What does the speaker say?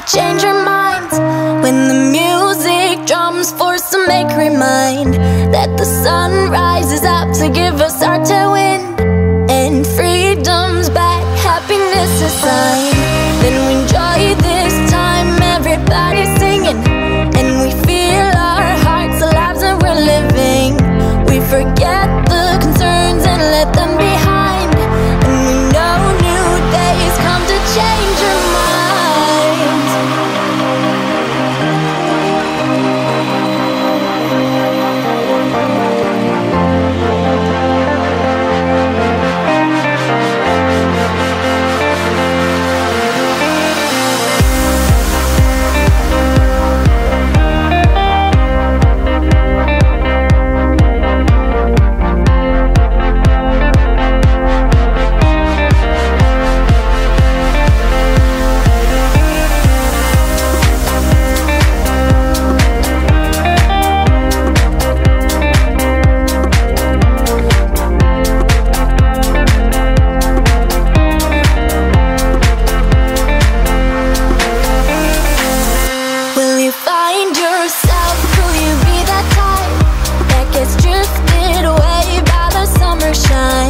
to change our minds When the music drums force to make remind That the sun rises up to give us our tailwind And freedom's back, happiness is sign Then we enjoy this time, everybody singing And we feel our hearts, lives that we're living. We forget the concerns and let them And yourself? Will you be that type that gets drifted away by the summer shine?